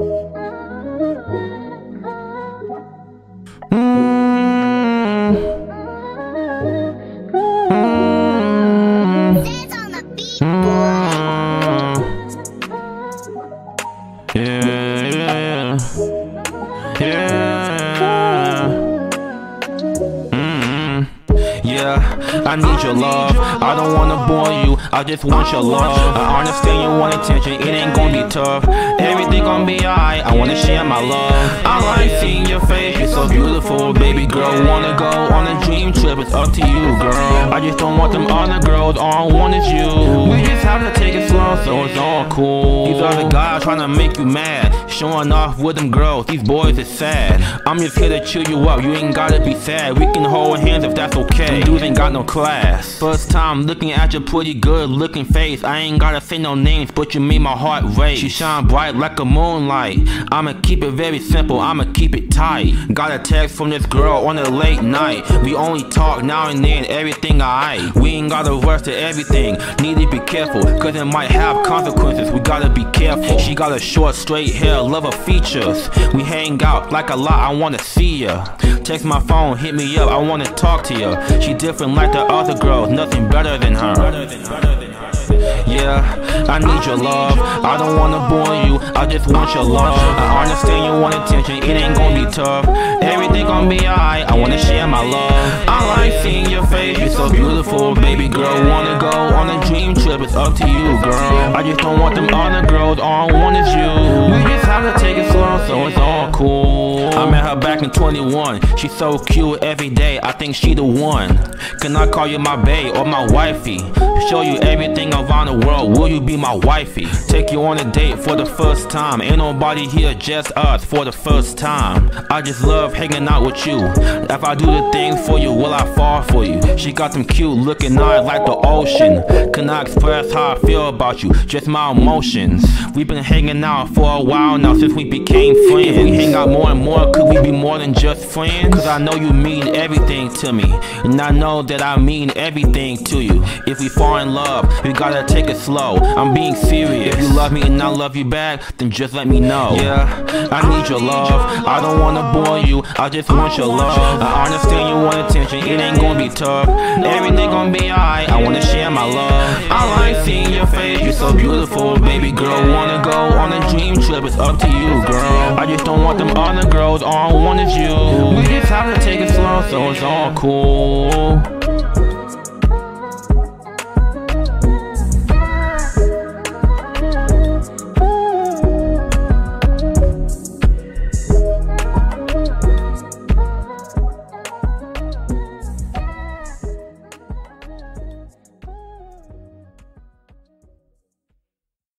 Mm-hmm. I need your love. I don't wanna bore you, I just want your love. I understand you want attention, it ain't gonna be tough. Everything gonna be alright, I wanna share my love. I like seeing your face, you're so beautiful, baby girl. Wanna go on a dream trip, it's up to you, girl. I just don't want them other girls, all I want is you. We just have to take it slow, so it's all cool. These other guys trying to make you mad, showing off with them girls. These boys is sad. I'm just here to cheer you up, you ain't gotta be sad. We can hold hands if that's okay. Dudes ain't got no class. First time looking at your pretty good looking face. I ain't gotta say no names, but you made my heart race. She shine bright like a moonlight. I'ma keep it very simple, I'ma keep it tight. Got a text from this girl on a late night. We only talk now and then, everything alright. We ain't gotta rush to everything. Need to be careful, cause it might have consequences. We gotta be careful. She got a short, straight hair, love her features. We hang out like a lot, I wanna see ya. Text my phone, hit me up, I wanna talk to ya. She different like the other girls, nothing better than her. Yeah, I need your love. I don't wanna bore you, I just want your love. I understand you want attention, it ain't gonna be tough. Everything gonna be alright, I wanna share my love. I like want them other girls, all I want is you. We just have to take it slow, so it's all cool. I met her back in 21. She's so cute every day, I think she the one. Can I call you my babe or my wifey? Show you everything around the world, will you be my wifey? Take you on a date for the first time. Ain't nobody here, just us for the first time. I just love hanging out with you. If I do the thing for you, will I fall for you? She got them cute looking eyes like the ocean. Can I express how I feel about you? Just my emotions. We've been hanging out for a while now since we became friends. If we hang out more and more, could we be more than just friends? Cause I know you mean everything to me. And I know that I mean everything to you. If we fall in love, we gotta take it slow. I'm being serious. If you love me and I love you back, then just let me know. Yeah, I need your love. I don't wanna bore you, I just want your love. I understand you want attention, it ain't gonna be tough. Everything gonna be alright, I wanna share my love. I like seeing your face, you're so beautiful, baby girl. Wanna go on a dream trip, it's up to you, girl. I just don't want them other girls, all I want is you. We just have to take it slow, so it's all cool.